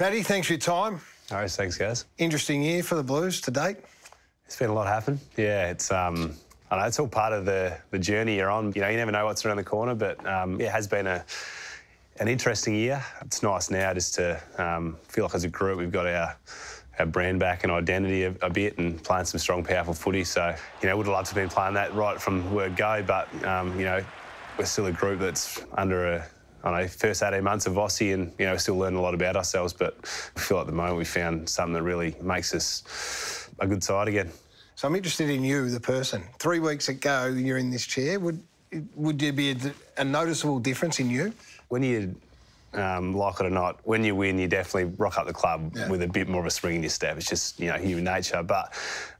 Paddy, thanks for your time. All right, thanks, guys. Interesting year for the Blues to date. It's been a lot happen. Yeah, it's um, I know it's all part of the the journey you're on. You know, you never know what's around the corner, but um, it has been a an interesting year. It's nice now just to um, feel like as a group we've got our our brand back and identity a, a, bit and playing some strong, powerful footy. So, you know, would have loved to have been playing that right from word go, but, um, you know, we're still a group that's under a, I know, first 18 months of Vossi and, you know, still learn a lot about ourselves, but I feel at the moment we found something that really makes us a good side again. So I'm interested in you, the person. Three weeks ago, you're in this chair. Would would there be a, a noticeable difference in you? When you um, like it or not, when you win, you definitely rock up the club yeah. with a bit more of a spring in your step. It's just, you know, human nature. But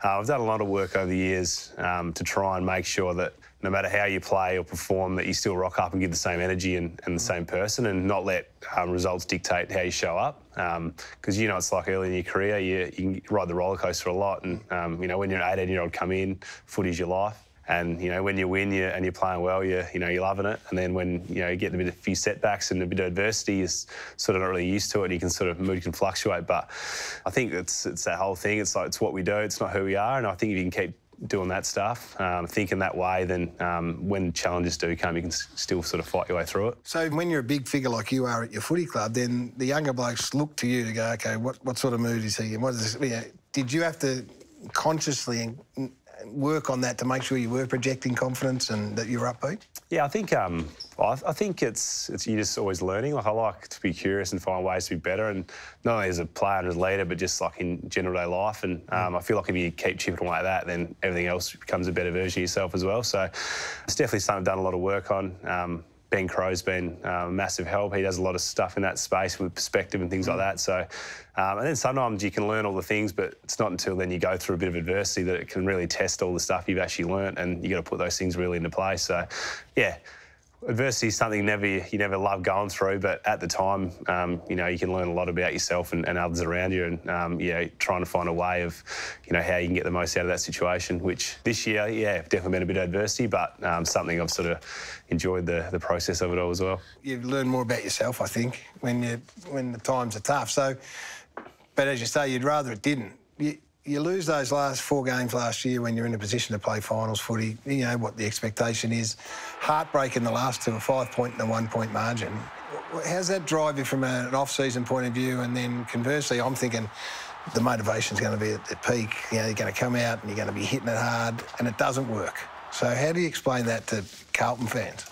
uh, I've done a lot of work over the years um, to try and make sure that no matter how you play or perform, that you still rock up and give the same energy and, and the same person and not let um, results dictate how you show up. Because, um, you know, it's like early in your career, you, you can ride the roller coaster a lot. And, um, you know, when you're an 18 year old come in, footy's your life. And you know, when you win, you and you're playing well, you you know you're loving it. And then when you know you get a bit of a few setbacks and a bit of adversity, you're sort of not really used to it. And You can sort of mood can fluctuate. But I think it's it's that whole thing. It's like it's what we do. It's not who we are. And I think if you can keep doing that stuff, um, thinking that way, then um, when challenges do come, you can still sort of fight your way through it. So when you're a big figure like you are at your footy club, then the younger blokes look to you to go, okay, what, what sort of mood is he in? What is this? Know, did you have to consciously work on that to make sure you were projecting confidence and that you were upbeat? Yeah, I think um, I, I, think it's it's you're just always learning. Like I like to be curious and find ways to be better, and not only as a player and as a leader, but just like in general day life. And um, I feel like if you keep chipping away at that, then everything else becomes a better version of yourself as well. So it's definitely something I've done a lot of work on. Um, Ben Crowe's been um, a massive help. He does a lot of stuff in that space with perspective and things mm. like that. So, um, and then sometimes you can learn all the things, but it's not until then you go through a bit of adversity that it can really test all the stuff you've actually learnt, and you got to put those things really into play. So, yeah, adversity is something never you never love going through, but at the time, um, you know, you can learn a lot about yourself and, and others around you, and um, yeah, trying to find a way of, you know, how you can get the most out of that situation. Which this year, yeah, definitely been a bit of adversity, but um, something I've sort of enjoyed the the process of it all as well. You learn more about yourself, I think, when you when the times are tough. So, but as you say, you'd rather it didn't. You, you lose those last four games last year when you're in a position to play finals footy. You know what the expectation is. Heartbreak in the last two, a five point and a one point margin. How's that drive you from an off season point of view? And then conversely, I'm thinking the motivation's going to be at the peak. You know, you're going to come out and you're going to be hitting it hard, and it doesn't work. So how do you explain that to Carlton fans?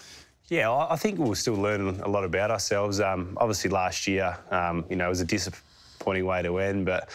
Yeah, I think we're still learning a lot about ourselves. Um, obviously, last year, um, you know, it was a disappointing way to end, but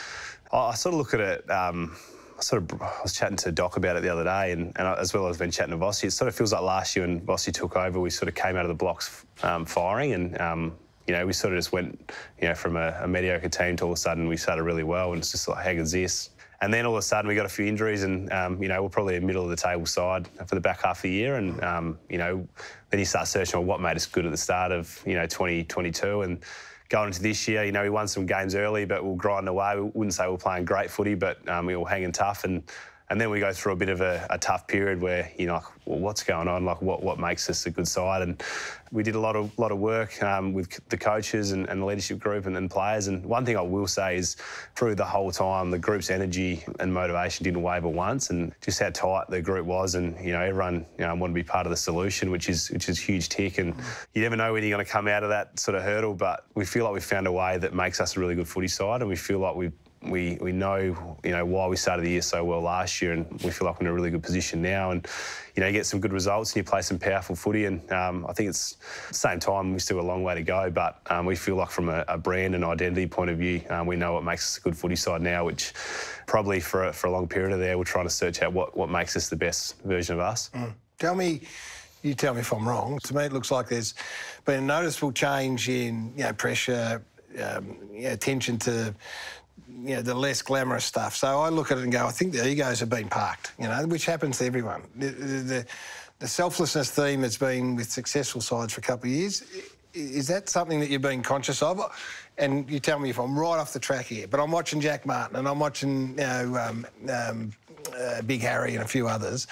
I sort of look at it. Um, I sort of was chatting to Doc about it the other day, and, and as well as been chatting to Vossi. It sort of feels like last year when Vossi took over, we sort of came out of the blocks um, firing, and um, you know we sort of just went, you know, from a, a, mediocre team to all of a sudden we started really well, and it's just like how good's this? And then all of a sudden we got a few injuries, and um, you know we're probably a middle of the table side for the back half of the year, and um, you know then you start searching on what made us good at the start of you know 2022, and going into this year, you know, we won some games early, but we'll grind away. We wouldn't say we're playing great footy, but um, we were hanging tough. And and then we go through a bit of a, a tough period where you know, like, well, what's going on? Like, what what makes us a good side? And we did a lot of lot of work um, with the coaches and, and, the leadership group and, and players. And one thing I will say is, through the whole time, the group's energy and motivation didn't waver once, and just how tight the group was. And you know, everyone you know, wanted to be part of the solution, which is which is huge tick. And you never know when you're going to come out of that sort of hurdle, but we feel like we found a way that makes us a really good footy side, and we feel like we've we we know you know why we started the year so well last year, and we feel like we're in a really good position now. And you know, you get some good results and you play some powerful footy. And um, I think it's same time we still have a long way to go, but um, we feel like from a, a, brand and identity point of view, um, we know what makes us a good footy side now. Which probably for a, for a long period of there, we're trying to search out what what makes us the best version of us. Mm. Tell me you tell me if I'm wrong. To me, it looks like there's been a noticeable change in you know pressure, um, you know, attention to you know, the less glamorous stuff. So I look at it and go, I think the egos have been parked, you know, which happens to everyone. The, the, the selflessness theme that's been with successful sides for a couple of years, is that something that you're being conscious of? And you tell me if I'm right off the track here, but I'm watching Jack Martin and I'm watching, you know, um, um, uh, Big Harry and a few others.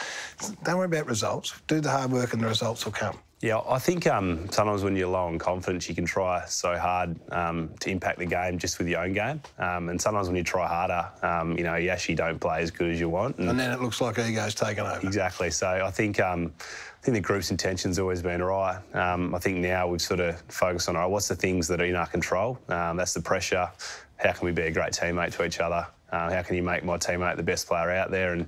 Don't worry about results. Do the hard work and the results will come. Yeah, I think um, sometimes when you're low on confidence, you can try so hard um, to impact the game just with your own game. Um, and sometimes when you try harder, um, you know, you actually don't play as good as you want. And, and then it looks like ego's taken over. Exactly. So I think um, I think the group's intention's always been right. Um, I think now we've sort of focused on, all right, what's the things that are in our control? that's the pressure. How can we be a great teammate to each other? Uh, how can you make my teammate the best player out there? And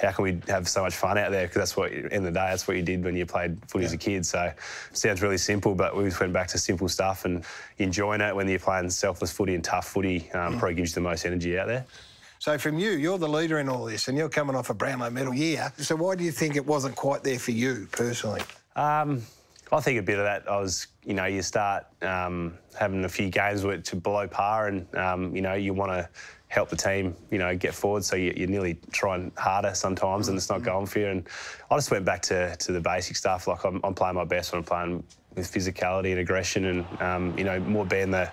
how can we have so much fun out there? Because that's what, in the day, that's what you did when you played footy yeah. as a kid. So it sounds really simple, but we just went back to simple stuff and enjoying it when you're playing selfless footy and tough footy um, mm. probably gives you the most energy out there. So from you, you're the leader in all this, and you're coming off a Brownlow medal year. So why do you think it wasn't quite there for you personally? Um, I think a bit of that. I was, you know, you start um, having a few games to below par, and um, you know, you want to help the team, you know, get forward. So you, are nearly trying harder sometimes, and it's not going for you. And I just went back to, to the basic stuff. Like I'm, I'm playing my best when I'm playing with physicality and aggression, and um, you know, more being the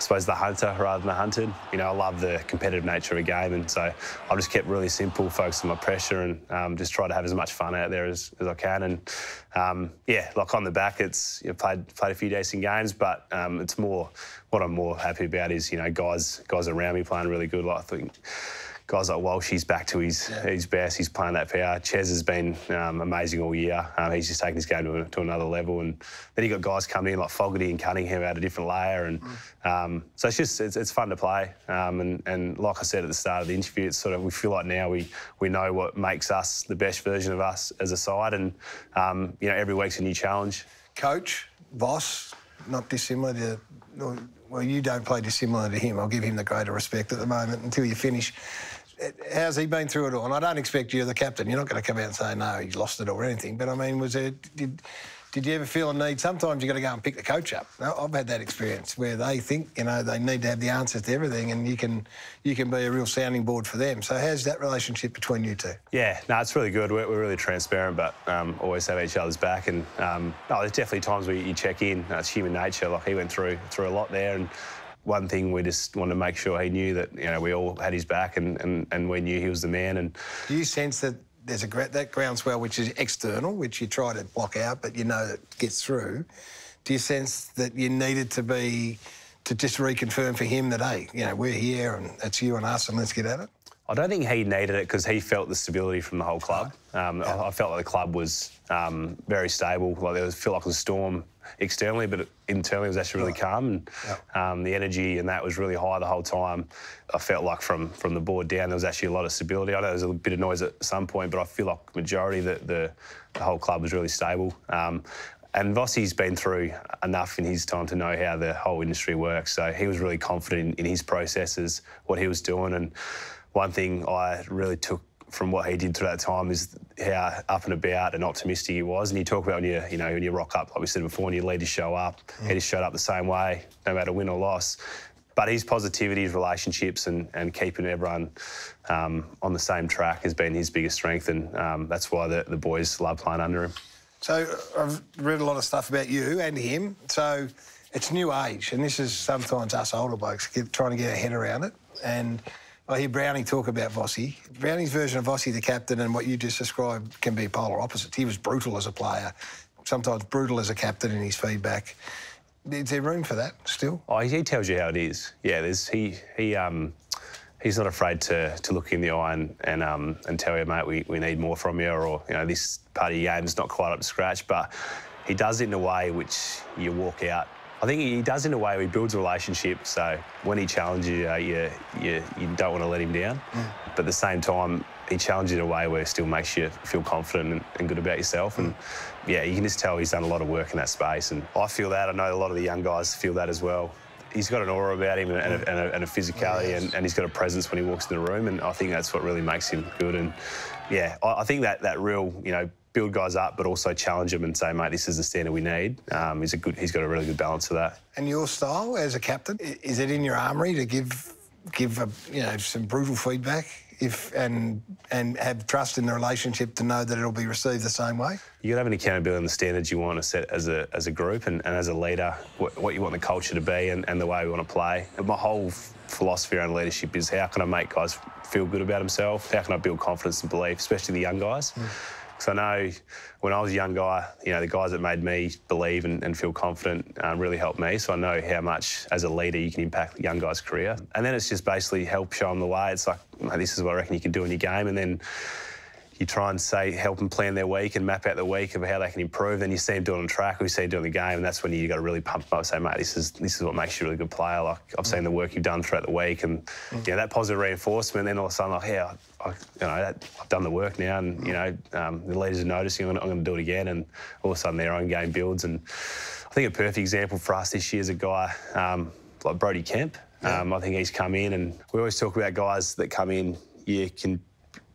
I suppose the hunter rather than the hunted. You know, I love the competitive nature of a game, and so I just kept really simple, focused on my pressure, and um, just try to have as much fun out there as, as I can. And um, yeah, like on the back, it's you know, played played a few decent games, but um, it's more what I'm more happy about is you know guys guys around me playing really good. Like I think guys like Walsh, he's back to his his best. He's playing that power. Ches has been um, amazing all year. Um, he's just taking his game to, to, another level. And then you got guys coming in like Fogarty and Cunningham out a different layer. And um, so it's just it's, it's fun to play. Um, and, and like I said at the start of the interview, it's sort of we feel like now we we know what makes us the best version of us as a side. And um, you know every week's a new challenge. Coach, Voss, not dissimilar to. Well, you don't play dissimilar to him. I'll give him the greater respect at the moment until you finish how's he been through it all? And I don't expect you're the captain, you're not going to come out and say, no, he's lost it or anything. But I mean, was it did, did you ever feel a need? Sometimes you've got to go and pick the coach up. I've had that experience where they think, you know, they need to have the answers to everything and you can you can be a real sounding board for them. So how's that relationship between you two? Yeah, no, it's really good. We're, we're really transparent, but um, always have each other's back. And um, there's definitely times where you check in. It's human nature. Like he went through through a lot there and one thing we just wanted to make sure he knew that you know we all had his back and, and, and we knew he was the man. And do you sense that there's a that groundswell which is external, which you try to block out, but you know it gets through? Do you sense that you needed to be to just reconfirm for him that hey, you know we're here and it's you and us and let's get at it? I don't think he needed it because he felt the stability from the whole club. Um, yeah. I, I, felt like the club was um, very stable. Like there was feel like a storm externally, but internally it was actually really calm. And yeah. um, the energy and that was really high the whole time. I felt like from from the board down there was actually a lot of stability. I know there was a bit of noise at some point, but I feel like majority that the, the whole club was really stable. Um, and Vossi's been through enough in his time to know how the whole industry works. So he was really confident in, in his processes, what he was doing, and one thing I really took from what he did through that time is how up and about and optimistic he was. And you talk about when you, you know, when you rock up, like we said before, when you lead to show up, mm. he just showed up the same way, no matter win or loss. But his positivity, his relationships, and, and keeping everyone um, on the same track has been his biggest strength, and um, that's why the, the boys love playing under him. So I've read a lot of stuff about you and him. So it's new age, and this is sometimes us older blokes get, trying to get our head around it. And I hear Brownie talk about Vossi. Brownie's version of Vossi, the captain, and what you just described can be polar opposites. He was brutal as a player, sometimes brutal as a captain in his feedback. Is there room for that still? Oh, he tells you how it is. Yeah, there's he he um he's not afraid to to look in the eye and and um and tell you, mate, we, we need more from you, or you know this part of your game's not quite up to scratch. But he does it in a way which you walk out I think he does in a way. He builds a relationship. So when he challenges you, uh, you, you, you don't want to let him down. Mm. But at the same time, he challenges you in a way where it still makes you feel confident and, and good about yourself. Mm. And yeah, you can just tell he's done a lot of work in that space. And I feel that. I know a lot of the young guys feel that as well. He's got an aura about him and, a, and a, and a physicality, oh, yes. and, and, he's got a presence when he walks in the room. And I think that's what really makes him good. And yeah, I, I think that that real, you know, build guys up, but also challenge them and say, mate, this is the standard we need. Um, he's a good. He's got a really good balance of that. And your style as a captain is it in your armory to give give a, you know some brutal feedback if and and have trust in the relationship to know that it'll be received the same way. You have an accountability and the standards you want to set as a, as a group and, and as a leader, what, what, you want the culture to be and, and the way we want to play. My whole philosophy around leadership is how can I make guys feel good about themselves? How can I build confidence and belief, especially the young guys? Mm. Because I know when I was a young guy, you know, the guys that made me believe and, and feel confident um, really helped me. So I know how much, as a leader, you can impact a young guy's career. And then it's just basically help show them the way. It's like, this is what I reckon you can do in your game. And then you try and say help them plan their week and map out the week of how they can improve. Then you see them doing on track, or you see them doing the game, and that's when you got to really pump them up and say, mate, this is this is what makes you a really good player. Like I've seen the work you've done throughout the week, and mm. you know, that positive reinforcement. Then all of a sudden, like, yeah, I, you know, I've done the work now, and you know, um, the leaders are noticing. I'm going to do it again, and all of a sudden their own game builds. And I think a perfect example for us this year is a guy um, like Brodie Kemp. Yeah. Um, I think he's come in, and we always talk about guys that come in. You can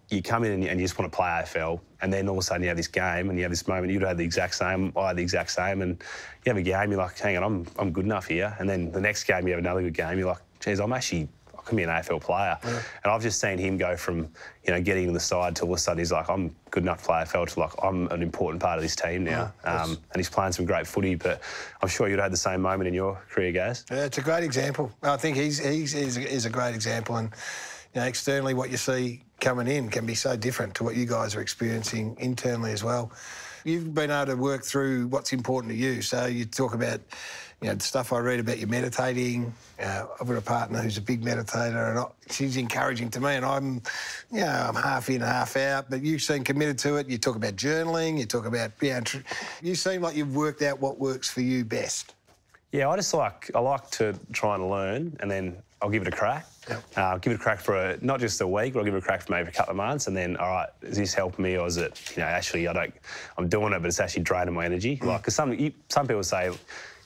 you come in and you, and you, just want to play AFL, and then all of a sudden you have this game and you have this moment. You'd have the exact same, I had the exact same, and you have a game. You're like, hang on, I'm I'm good enough here. And then the next game you have another good game. You're like, geez, I'm actually Can be an AFL player. Yeah. And I've just seen him go from you know getting in the side to all of a sudden he's like, I'm good enough to play AFL to like I'm an important part of this team now. Yeah, um, and he's playing some great footy. But I'm sure you'd have the same moment in your career, guys. Yeah, it's a great example. I think he's he's, he's, a, he's a great example and you know, externally what you see coming in can be so different to what you guys are experiencing internally as well. You've been able to work through what's important to you. So you talk about, you know, the stuff I read about you meditating. Uh, I've got a partner who's a big meditator, and I, she's encouraging to me. And I'm, you know, I'm half in, half out. But you seem committed to it. You talk about journaling. You talk about, you, know, you seem like you've worked out what works for you best. Yeah, I just like I like to try and learn, and then I'll give it a crack. Yep. Uh, give it a crack for a, not just a week, but I'll give it a crack for maybe a couple of months, and then all right, is this helping me, or is it you know actually I don't I'm doing it, but it's actually draining my energy. Mm. Like because some you, some people say.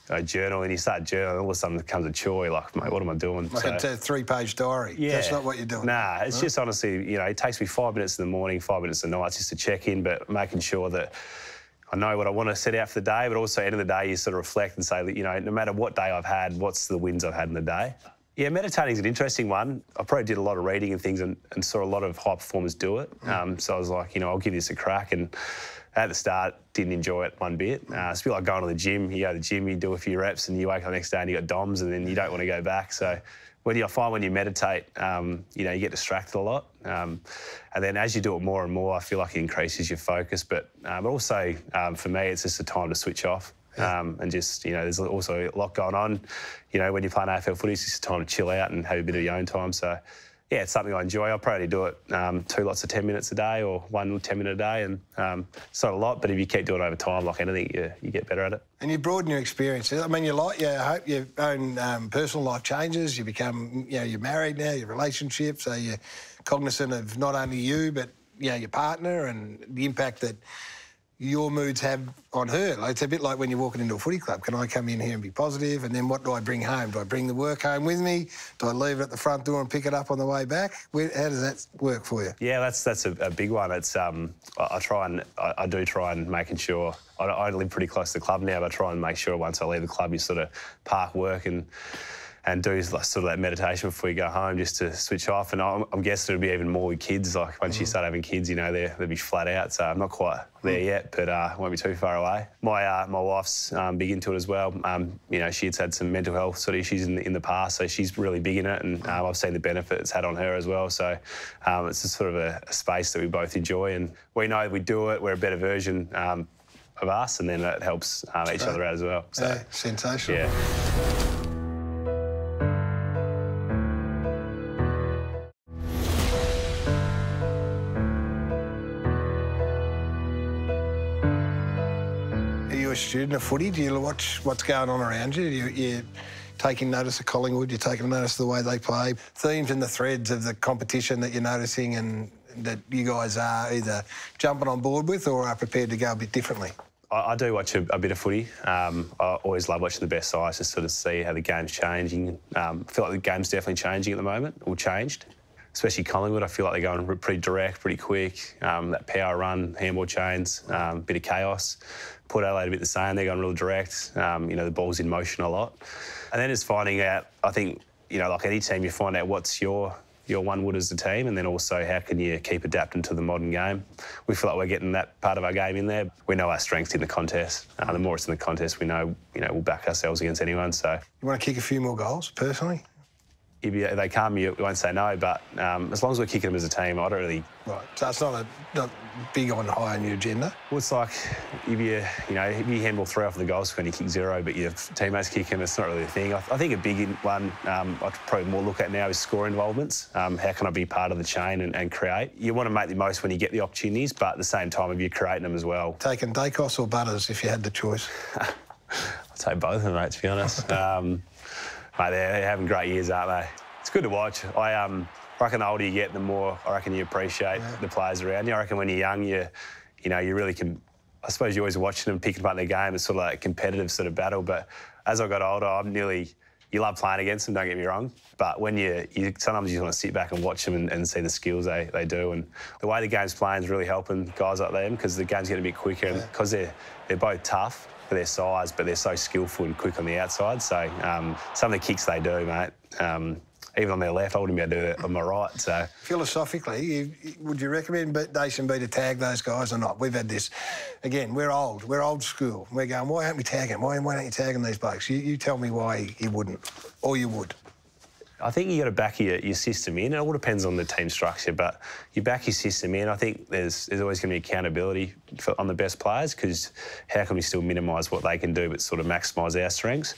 Uh, journal and you start journaling, all of a sudden it becomes a chore. You're like, mate, what am I doing? Like so, a three-page diary. Yeah, that's not what you're doing. Nah, it's just honestly, you know, it takes me five minutes in the morning, five minutes at night just to check in, but making sure that I know what I want to set out for the day, but also at the end of the day, you sort of reflect and say, you know, no matter what day I've had, what's the wins I've had in the day. Yeah, meditating is an interesting one. I probably did a lot of reading and things and, and saw a lot of high performers do it. Mm. Um, so I was like, you know, I'll give this a crack. And at the start, didn't enjoy it one bit. Uh, it's a bit like going to the gym. You go to the gym, you do a few reps, and you wake up the next day and you got DOMs, and then you don't want to go back. So when you I find when you meditate, um, you know, you get distracted a lot. Um, and then as you do it more and more, I feel like it increases your focus. But, um, but also um, for me, it's just a time to switch off. Um, and just, you know, there's also a lot going on. You know, when you're playing AFL footy, it's just a time to chill out and have a bit of your own time. So, yeah, it's something I enjoy. I probably do it um, two lots of 10 minutes a day or one 10 minute a day. And um, it's not a lot, but if you keep doing it over time, like anything, you, you get better at it. And you broaden your experiences. I mean, you like, you hope your own um, personal life changes. You become, you know, you're married now, your relationship, so you're cognizant of not only you, but, you know, your partner and the impact that your moods have on her. Like, it's a bit like when you're walking into a footy club. Can I come in here and be positive? And then what do I bring home? Do I bring the work home with me? Do I leave it at the front door and pick it up on the way back? Where, how does that work for you? Yeah, that's that's a, a big one. It's um, I, I try and I, I, do try and making sure. I, I live pretty close to the club now, but I try and make sure once I leave the club, you sort of park work and and do like, sort of that meditation before you go home just to switch off. And I'm, I'm guessing it'll be even more with kids. Like once mm. you start having kids, you know, they'll be flat out. So I'm not quite there mm. yet, but uh, won't be too far away. My uh, my wife's um, big into it as well. Um, you know, she's had some mental health sort of issues in the, in the past, so she's really big in it, and um, I've seen the benefit it's had on her as well. So um, it's just sort of a, a, space that we both enjoy, and we know we do it. We're a better version um, of us, and then it helps um, each right. other out as well. So yeah, sensational. Yeah. Student of footy? Do you watch what's going on around you? you you taking notice of Collingwood? You're taking notice of the way they play? Themes and the threads of the competition that you're noticing and that you guys are either jumping on board with or are prepared to go a bit differently? I, I do watch a, a, bit of footy. Um, I always love watching the best sides to sort of see how the game's changing. Um, I feel like the game's definitely changing at the moment, or changed especially Collingwood. I feel like they're going pretty direct, pretty quick. Um, that power run, handball chains, um, bit of chaos. Port Adelaide a bit the same. They're going real direct. Um, you know, the ball's in motion a lot. And then it's finding out, I think, you know, like any team, you find out what's your your one wood as a team, and then also how can you keep adapting to the modern game. We feel like we're getting that part of our game in there. We know our strengths in the contest. Uh, the more it's in the contest, we know you know we'll back ourselves against anyone. So You want to kick a few more goals, personally? If, you, they come, you won't say no. But um, as long as we're kicking them as a team, I don't really. Right. So it's not a not big on high on your agenda. Well, it's like if you you know if you handle three off the goal and you kick zero, but your teammates kick them, it's not really a thing. I, I think a big one um, I'd probably more look at now is score involvements. Um, how can I be part of the chain and, and create? You want to make the most when you get the opportunities, but at the same time, if you're creating them as well, Taking Daicos or Butters if you had the choice. I'd say both of them, mate, to be honest. mate, they're, they're having great years, aren't they? It's good to watch. I um, reckon the older you get, the more I reckon you appreciate the players around you. I reckon when you're young, you, you know, you really can. I suppose you're always watching them picking up their game. It's sort of like a competitive sort of battle. But as I got older, I'm nearly. You love playing against them, don't get me wrong. But when you, you sometimes you just want to sit back and watch them and, and see the skills they, they do. And the way the game's playing is really helping guys like them because the game's getting a bit quicker and because they're they're both tough for their size, but they're so skillful and quick on the outside. So um, some of the kicks they do, mate, um, even on their left, I wouldn't be able to do it on my right. So Philosophically, you, would you recommend Nation B to tag those guys or not? We've had this. Again, we're old. We're old school. We're going, why aren't we tagging? Why, why aren't you tagging these blokes? You, you tell me why you wouldn't. Or you would. I think you got to back your, your system in. It all depends on the team structure, but you back your system in. I think there's there's always going to be accountability for, on the best players because how can we still minimise what they can do but sort of maximise our strengths?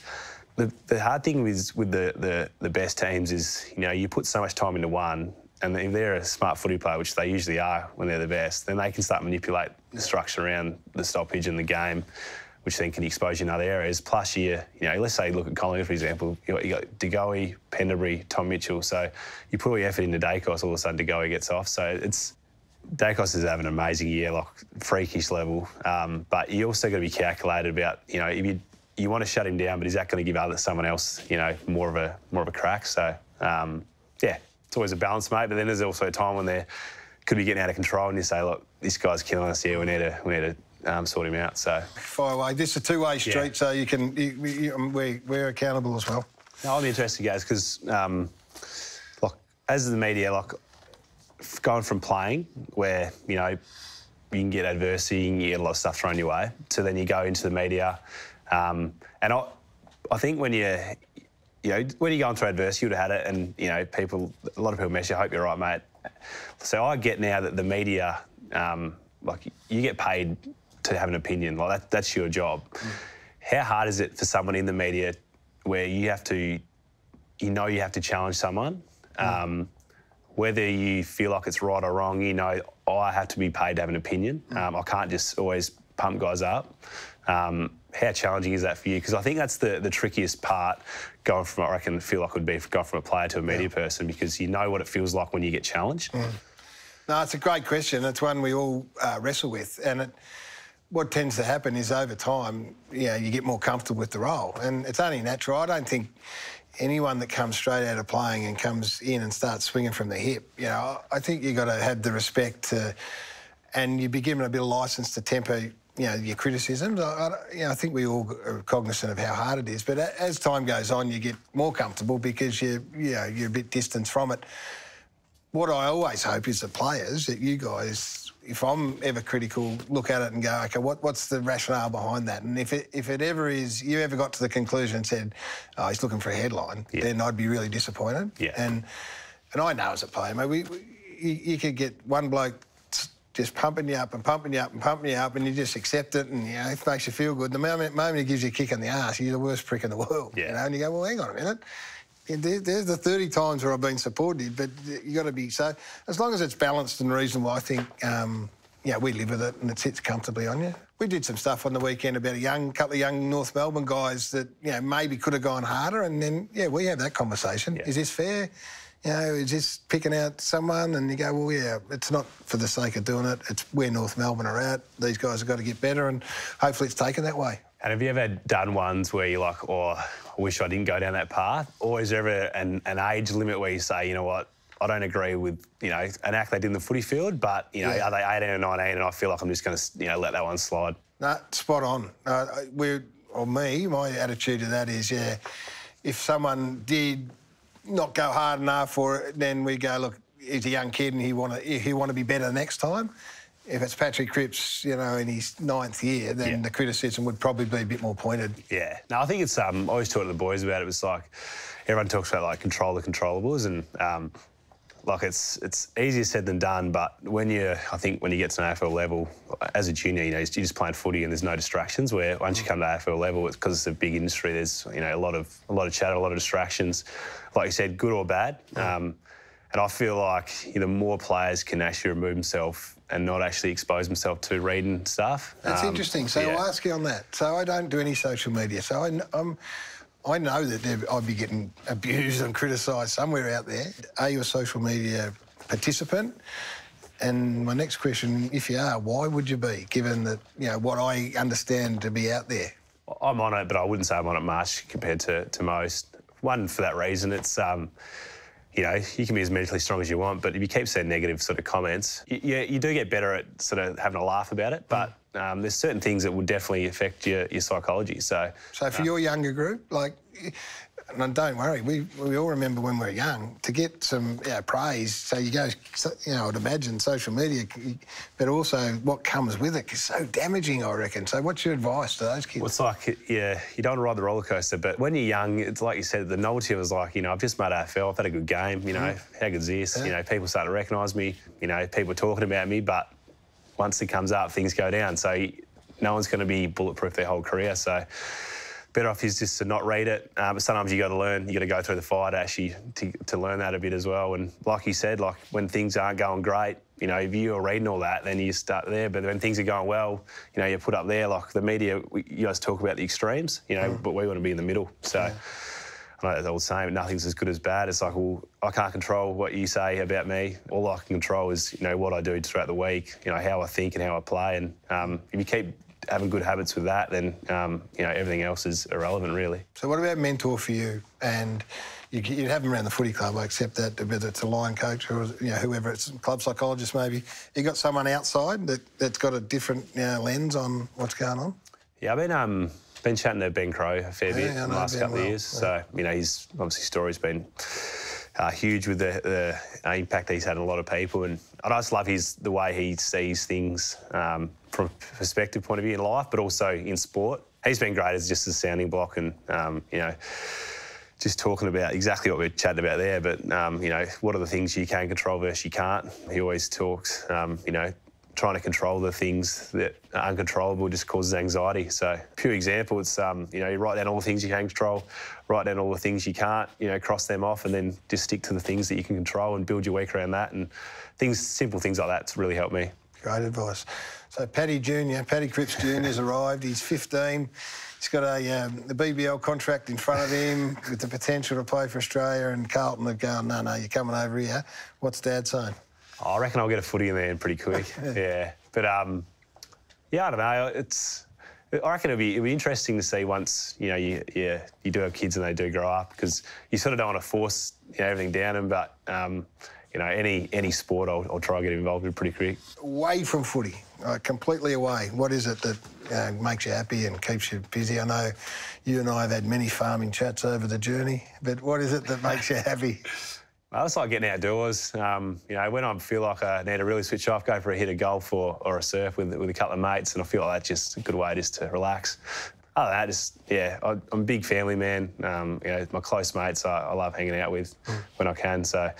The, the hard thing with with the, the the best teams is you know you put so much time into one. And if they're a smart footy player, which they usually are when they're the best, then they can start manipulate the structure around the stoppage and the game which then can expose you in other areas. Plus, you, you know, let's say look at Collingwood, for example, you got, you got DeGoey, Pendlebury, Tom Mitchell. So you put all your effort into Daicos, all of a sudden DeGoey gets off. So it's Daicos is having an amazing year, like freakish level. Um, but you also got to be calculated about, you know, if you you want to shut him down, but is that going to give other someone else, you know, more of a more of a crack? So um, yeah, it's always a balance, mate. But then there's also a time when they could be getting out of control, and you say, look, this guy's killing us here. We need to we need to um, sort him out. So Fire away. This is a two-way street, Yeah. so you can. You, you, um, we're, we're accountable as well. no, I'm interested, guys, because um, like as the media, like going from playing where you know you can get adversity, and you get a lot of stuff thrown your way, to then you go into the media, um, and I, I think when you you know, when you're going through adversity, you'd have had it, and you know, people, a lot of people mess you. I Hope you're right, mate. So I get now that the media, um, like, you get paid to have an opinion. Like that, that's your job. How hard is it for someone in the media where you have to, you know, you have to challenge someone, um, whether you feel like it's right or wrong. You know, I have to be paid to have an opinion. Um, I can't just always pump guys up. Um, how challenging is that for you? Because I think that's the, the trickiest part going from, I reckon, feel like would be going from a player to a media person because you know what it feels like when you get challenged. No, it's a great question. It's one we all uh, wrestle with, and it, what tends to happen is over time, you know, you get more comfortable with the role, and it's only natural. I don't think anyone that comes straight out of playing and comes in and starts swinging from the hip, you know, I think you've got to have the respect to, and you'd be given a bit of license to temper. You know your criticisms. I, I, you know, I think we all are cognizant of how hard it is. But as time goes on, you get more comfortable because you, you know, you're a bit distant from it what I always hope is the players that you guys, if I'm ever critical, look at it and go, okay, what, what's the rationale behind that? And if it if it ever is, you ever got to the conclusion and said, oh, he's looking for a headline, Yeah. then I'd be really disappointed. Yeah. And and I know as a player, mate, we, we you, you could get one bloke just pumping you up and pumping you up and pumping you up, and you just accept it, and you know it makes you feel good. The moment, moment he gives you a kick in the arse, you're the worst prick in the world. Yeah. You know, and you go, well, hang on a minute. There, there's the 30 times where I've been supported, but you got to be so. As long as it's balanced and reasonable, I think. Um, yeah, we live with it and it sits comfortably on you. We did some stuff on the weekend about a young couple of young North Melbourne guys that you know maybe could have gone harder, and then yeah, we have that conversation. Yeah. Is this fair? You know, is this picking out someone? And you go, well, yeah, it's not for the sake of doing it. It's where North Melbourne are at. These guys have got to get better, and hopefully it's taken that way. And have you ever done ones where you're like, oh, I wish I didn't go down that path? Or is there ever an, an age limit where you say, you know what, I don't agree with, you know, an act they did in the footy field, but, you know, Yeah. are they 18 or 19 and I feel like I'm just going to, you know, let that one slide? No, spot on. Uh, we or me, my attitude to that is, yeah, if someone did not go hard enough, or then we go, look, he's a young kid and he want to he want to be better next time. If it's Patrick Cripps, you know, in his ninth year, then Yeah. the criticism would probably be a bit more pointed. Yeah. No, I think it's. Um, I always talk to the boys about it. It's like everyone talks about like control the controllables, and um, like it's it's easier said than done. But when you, I think when you get to an AFL level, as a junior, you know, you're just playing footy and there's no distractions. Where once you come to AFL level, it's because it's a big industry. There's you know a lot of a lot of chatter, a lot of distractions. Like you said, good or bad. Um, and I feel like you the more players can actually remove themselves and not actually expose themselves to reading stuff. That's um, interesting. So yeah. I'll ask you on that. So I don't do any social media. So I, I'm, I know that I'd be getting abused and criticised somewhere out there. Are you a social media participant? And my next question, if you are, why would you be, given that you know what I understand to be out there? I'm on it, but I wouldn't say I'm on it much compared to, to most. One, for that reason, it's, um, you know, you can be as mentally strong as you want, but if you keep saying negative sort of comments, you, you, you do get better at sort of having a laugh about it, but um, there's certain things that would definitely affect your, your psychology. So, So for your younger group, like, and don't worry, we, we all remember when we were young to get some you know, praise. So you go, you know, I'd imagine social media, but also what comes with it is so damaging, I reckon. So what's your advice to those kids? Well, it's like, yeah, you don't want to ride the roller coaster, but when you're young, it's like you said, the novelty was like, you know, I've just made AFL, I've had a good game, you know, mm-hmm. how good's this? You know, people start to recognise me, you know, people are talking about me, but once it comes up, things go down. So no one's going to be bulletproof their whole career. So better off is just to not read it. Uh, but sometimes you got to learn, you got to go through the fire to actually to, to learn that a bit as well. And like you said, like when things aren't going great, you know, if you are reading all that, then you start there. But when things are going well, you know, you put up there, like the media, we, you guys talk about the extremes, you know, but we want to be in the middle. So. I know the old saying, nothing's as good as bad. It's like, well, I can't control what you say about me. All I can control is, you know, what I do throughout the week, you know, how I think and how I play. And um, if you keep having good habits with that, then, um, you know, everything else is irrelevant, really. So what about mentor for you? And you, you'd have them around the footy club, I accept that, whether it's a line coach or you know, whoever, it's a club psychologist maybe. You got someone outside that, that's got a different you know, lens on what's going on? Yeah, I've been um, been chatting to Ben Crowe a fair bit Yeah, I in the last Ben couple of well, years. So you know, his obviously story's been uh, huge with the, the impact he's had on a lot of people, and I just love his the way he sees things um, from a perspective point of view in life, but also in sport. He's been great as just a sounding block, and um, you know. Just talking about exactly what we're chatting about there, but um, you know, what are the things you can control versus you can't? He always talks, um, you know, trying to control the things that are uncontrollable just causes anxiety. So, pure example, it's um, you know, you write down all the things you can control, write down all the things you can't, you know, cross them off, and then just stick to the things that you can control and build your week around that. And things, simple things like that's really helped me. Great advice. So Paddy Junior, Paddy Cripps Junior has arrived. He's 15. He's got a um, the BBL contract in front of him with the potential to play for Australia. And Carlton are going, no, no, you're coming over here. What's Dad saying? I reckon I'll get a footy in there pretty quick. yeah, but um, yeah, I don't know. It's I reckon it'll be it'll be interesting to see once you know you you, you do have kids and they do grow up because you sort of don't want to force you know, everything down them, but um, you know any any sport I'll, I'll try to get involved in pretty quick. Away from footy, uh, completely away. What is it that uh, makes you happy and keeps you busy? I know you and I have had many farming chats over the journey, but what is it that makes you happy? I just like getting outdoors. Um, you know, when I feel like I need to really switch off, go for a hit of golf or, or a surf with, with a couple of mates, and I feel like that's just a good way just to relax. Other than that, just yeah, I, I'm a big family man. Um, you know, my close mates I, I love hanging out with when I can. So,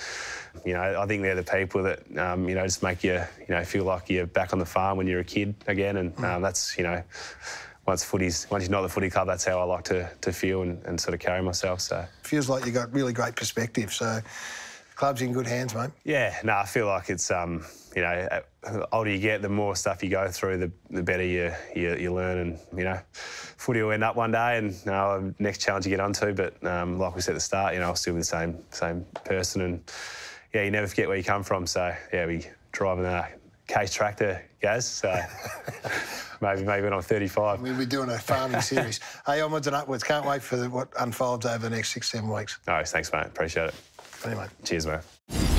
you know, I think they're the people that um, you know just make you you know feel like you're back on the farm when you're a kid again, and um, that's you know. Once footy's, once you're not the footy club, that's how I like to, to feel and, and sort of carry myself. So Feels like you got really great perspective. So, club's in good hands, mate. Yeah, no, I feel like it's um, you know, the older you get, the more stuff you go through, the, the better you, you you learn, and you know, footy will end up one day, and you know, next challenge you get onto. But um, like we said at the start, you know, I'll still be the same same person, and yeah, you never forget where you come from. So yeah, we driving a case tractor, Gaz. So maybe maybe when I'm 35. We'll be doing a farming series. Hey, onwards and upwards. Can't wait for what unfolds over the next six, seven weeks. No, thanks, mate. Appreciate it. Anyway. Cheers, mate.